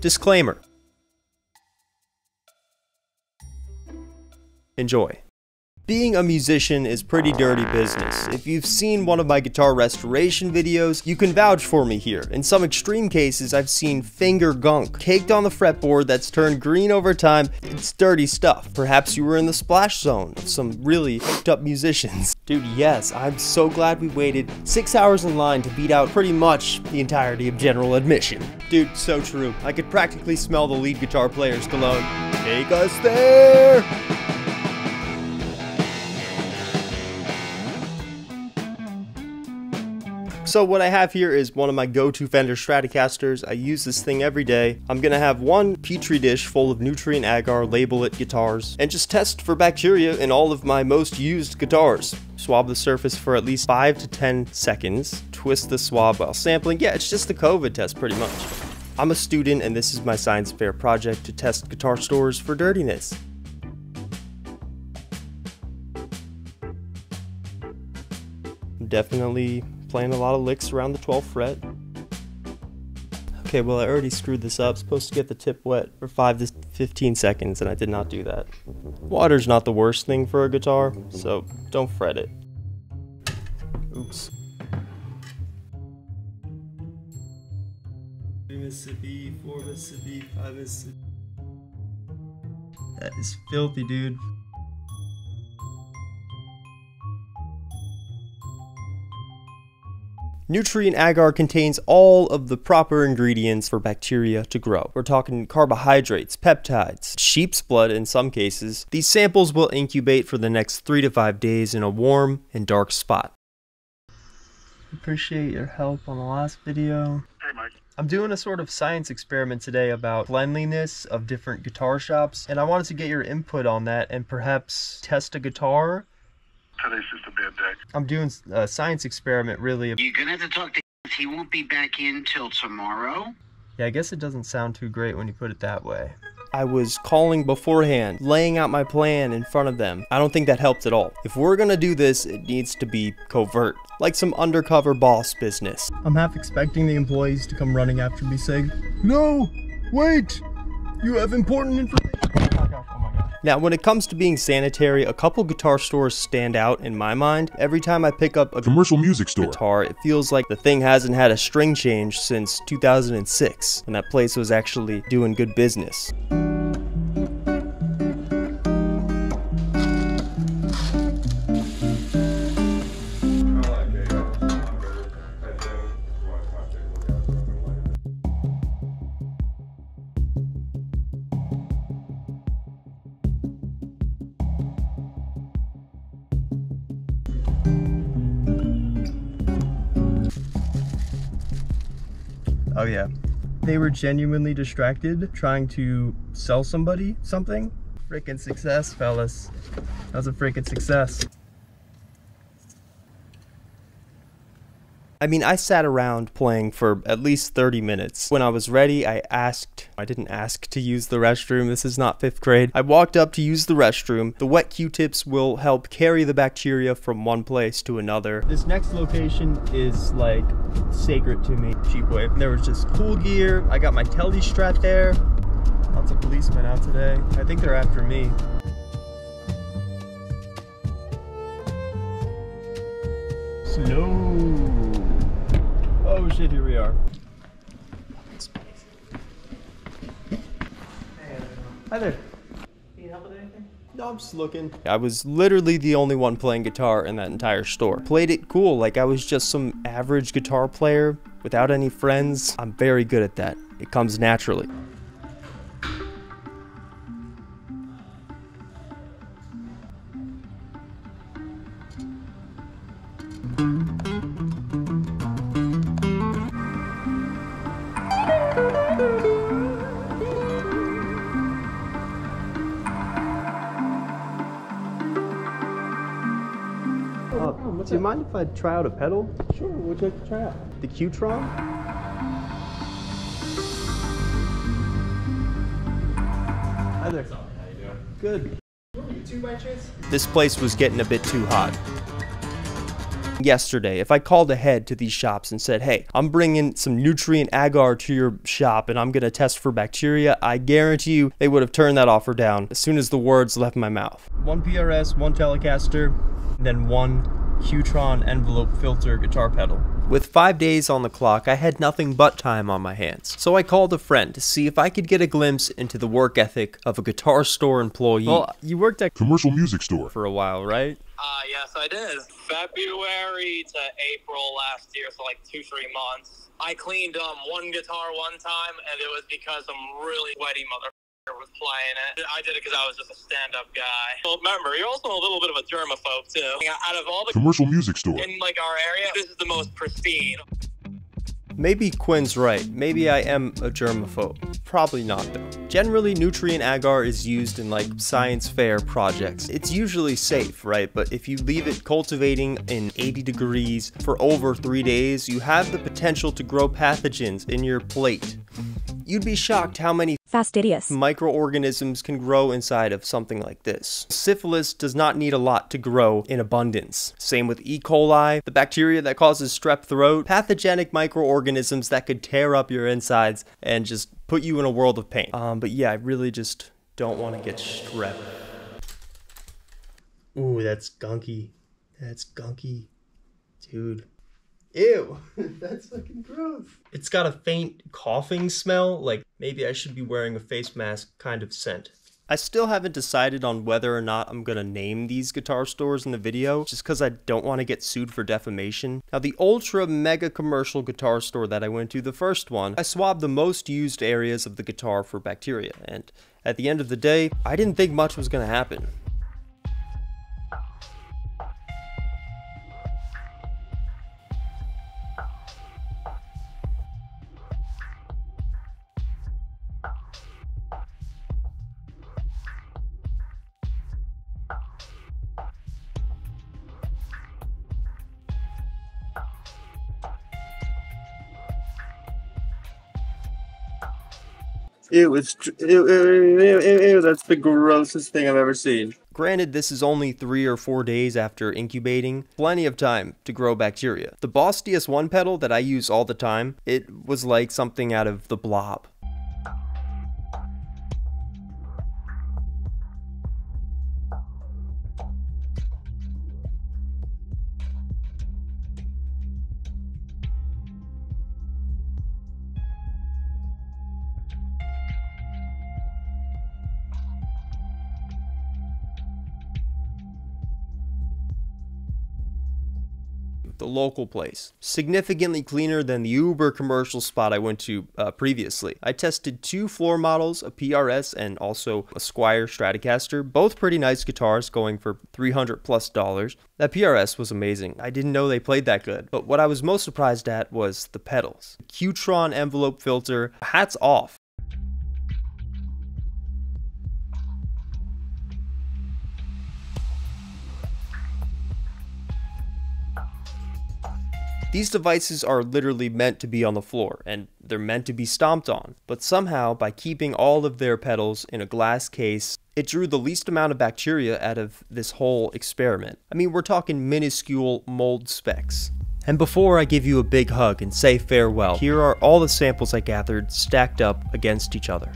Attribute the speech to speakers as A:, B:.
A: Disclaimer Enjoy. Being a musician is pretty dirty business. If you've seen one of my guitar restoration videos, you can vouch for me here. In some extreme cases, I've seen finger gunk caked on the fretboard that's turned green over time. It's dirty stuff. Perhaps you were in the splash zone of some really hooked up musicians. Dude, yes, I'm so glad we waited six hours in line to beat out pretty much the entirety of general admission. Dude, so true. I could practically smell the lead guitar player's cologne. Take us there! So what I have here is one of my go-to Fender Stratocasters. I use this thing every day. I'm gonna have one petri dish full of nutrient agar, label it guitars, and just test for bacteria in all of my most used guitars. Swab the surface for at least 5 to 10 seconds, twist the swab while sampling. Yeah, it's just a COVID test pretty much. I'm a student and this is my science fair project to test guitar stores for dirtiness. Definitely playing a lot of licks around the 12th fret. Okay, well I already screwed this up. Supposed to get the tip wet for 5 to 15 seconds and I did not do that. Water's not the worst thing for a guitar, so don't fret it. Oops. Mississippi, 4 Mississippi, 5 Mississippi. That is filthy, dude. Nutrient agar contains all of the proper ingredients for bacteria to grow. We're talking carbohydrates, peptides, sheep's blood in some cases. These samples will incubate for the next three to five days in a warm and dark spot. Appreciate your help on the last video.
B: Hey, Mike.
A: I'm doing a sort of science experiment today about cleanliness of different guitar shops, and I wanted to get your input on that and perhaps test a guitar
B: Today's just a bad day.
A: I'm doing a science experiment, really.
C: You're gonna have to talk to. Him. He won't be back in till tomorrow.
A: Yeah, I guess it doesn't sound too great when you put it that way. I was calling beforehand, laying out my plan in front of them. I don't think that helped at all. If we're gonna do this, it needs to be covert, like some undercover boss business. I'm half expecting the employees to come running after me saying, No, wait, you have important information. Now, when it comes to being sanitary, a couple guitar stores stand out in my mind. Every time I pick up a
D: commercial music store
A: guitar, it feels like the thing hasn't had a string change since 2006, and that place was actually doing good business. Oh yeah. They were genuinely distracted trying to sell somebody something. Freaking success, fellas. That was a freaking success. I mean, I sat around playing for at least 30 minutes. When I was ready, I asked, I didn't ask to use the restroom, this is not fifth grade. I walked up to use the restroom. The wet Q-tips will help carry the bacteria from one place to another. This next location is like sacred to me. Cheap wave. There was just cool gear. I got my telly strap there. Lots of policemen out today. I think they're after me. Slow. Oh shit, here we are. Hi there.
E: Need help with anything?
A: No, I'm just looking. I was literally the only one playing guitar in that entire store. Played it cool, like I was just some average guitar player without any friends. I'm very good at that. It comes naturally. Do you mind if I try out a pedal?
E: Sure, what'd you like to try out?
A: The Q-Tron? Hi there.
E: How you doing?
A: Good.
E: YouTube by chance?
A: This place was getting a bit too hot. yesterday, if I called ahead to these shops and said, hey, I'm bringing some nutrient agar to your shop and I'm going to test for bacteria, I guarantee you they would have turned that offer down as soon as the words left my mouth. One PRS, one Telecaster, then one Qtron envelope filter guitar pedal. With five days on the clock, I had nothing but time on my hands. So I called a friend to see if I could get a glimpse into the work ethic of a guitar store employee. Well, you worked at
D: Commercial Music Store.
A: for a while, right?
F: Uh, yes, I did. February to April last year, so like two, three months. I cleaned um one guitar one time, and it was because some really sweaty motherfucker was playing it. I did it because I was just a stand-up guy. Well, remember, you're also a little bit of a germaphobe too. Out of all the
D: Commercial Music Store.
F: in like our area, this is the most pristine.
A: Maybe Quinn's right. Maybe I am a germaphobe. Probably not though. Generally, nutrient agar is used in like science fair projects. It's usually safe, right? But if you leave it cultivating in 80 degrees for over three days, you have the potential to grow pathogens in your plate. You'd be shocked how many
G: fastidious,
A: microorganisms can grow inside of something like this. Syphilis does not need a lot to grow in abundance. Same with E. coli, the bacteria that causes strep throat, pathogenic microorganisms that could tear up your insides and just put you in a world of pain. Um, but yeah, I really just don't want to get strep. Ooh, that's gunky. That's gunky. Dude. Ew, that's fucking gross. It's got a faint coughing smell, like maybe I should be wearing a face mask kind of scent. I still haven't decided on whether or not I'm gonna name these guitar stores in the video, just because I don't want to get sued for defamation. Now, the ultra mega commercial guitar store that I went to, the first one, I swabbed the most used areas of the guitar for bacteria, and at the end of the day, I didn't think much was gonna happen.
E: Ew, was that's the grossest thing I've ever seen.
A: Granted, this is only three or four days after incubating, plenty of time to grow bacteria. The Boss DS1 pedal that I use all the time, it was like something out of the blob. The local place. Significantly cleaner than the Uber commercial spot I went to uh, previously. I tested two floor models, a PRS and also a Squier Stratocaster, both pretty nice guitars going for 300 plus dollars. That PRS was amazing. I didn't know they played that good, but what I was most surprised at was the pedals. Qtron envelope filter, hats off. These devices are literally meant to be on the floor, and they're meant to be stomped on. But somehow, by keeping all of their pedals in a glass case, it drew the least amount of bacteria out of this whole experiment. I mean, we're talking minuscule mold specks. And before I give you a big hug and say farewell, here are all the samples I gathered stacked up against each other.